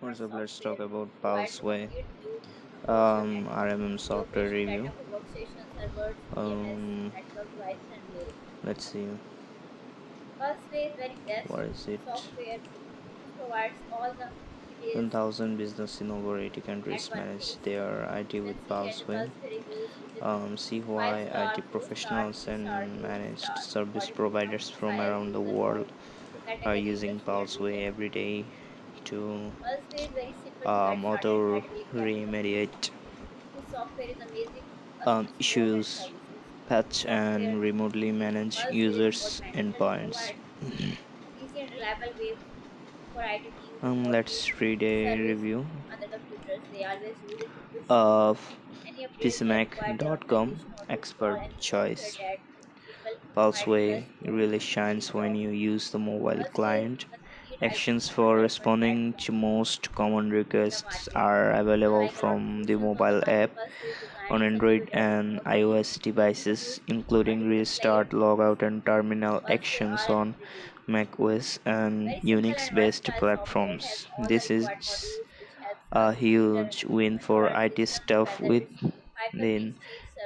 What's up? Let's talk about Pulseway, immediate view closure um, RMM software review. data for workstations, servers, VMS, Um, network devices, and more. let's see Pulseway is very best what is it. software provides all the details 1000 business in over 80 countries manage their IT with Pulseway. Pulseway reviews, which is Um, see why star, IT professionals and managed service according to how providers from around the world are using Pulseway every day to Pulseway is very simple to get started and auto remediate This software is amazing um, customer support and issues, patch, and remotely manage users' endpoints. provides easy and reliable way for IT teams Um, let's read a review other computers. They always use it to push of any updates that require their PCMag.com authorization or to install expert choice. that people might Pulseway really shines when you use the mobile client. Actions for responding to most common requests are available from the mobile app on Android and iOS devices, including restart, logout, and terminal actions on macOS and Unix based platforms. This is a huge win for IT staff within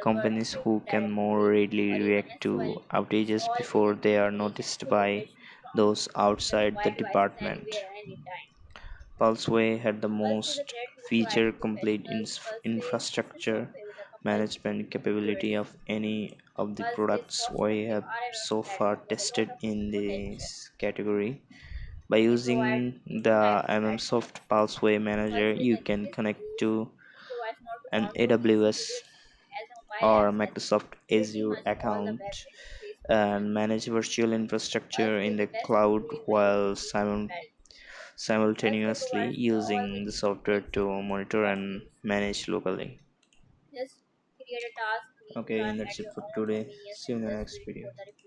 companies who can more readily react to outages before they are noticed by those outside the department. anywhere and anytime. Pulseway had the Pulse is a most great tool for IT feature complete professionals. ins- Pulseway is trusted infrastructure software with a compelling management capability of any of the products we have so far platform with a lot tested in this category. By using the MMSoft. Pulseway manager, you can connect to It provides more to an download easy to AWS use as a mobile or Microsoft Azure much all the web account and manage virtual infrastructure in the cloud while simul- simultaneously provides all the using the software to monitor and manage locally. Just create a task, click, Okay, and that's it for today. See you in the next video. for the report.